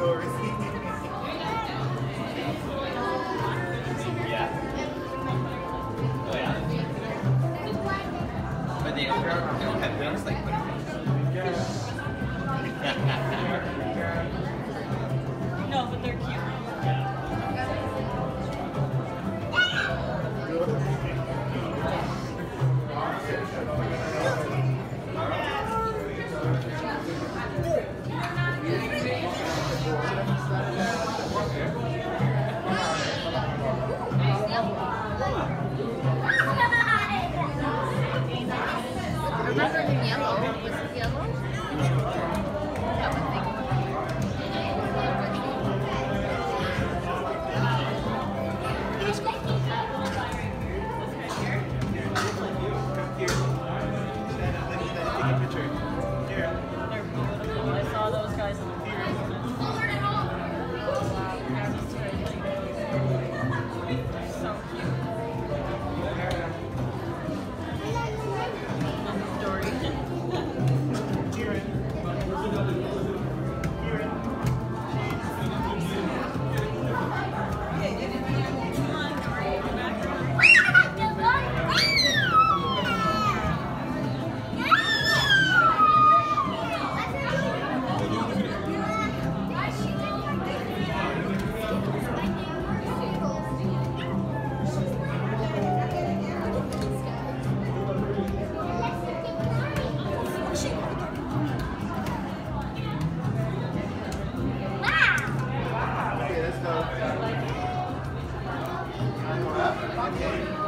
Doris. yeah. Oh, yeah. But they don't, have guns, like butterflies. no, but they're cute. Another yellow, yellow? Amen.